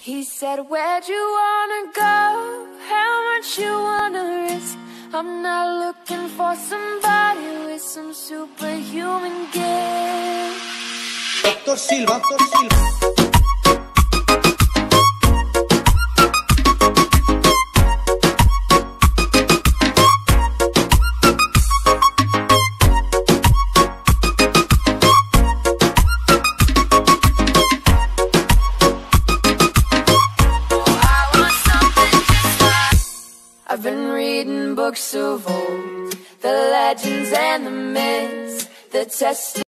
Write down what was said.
He said, Where'd you wanna go? How much you wanna risk? I'm not looking for somebody with some superhuman gift. Doctor Silva, Doctor Silva. I've been reading books of old, the legends and the myths, the test.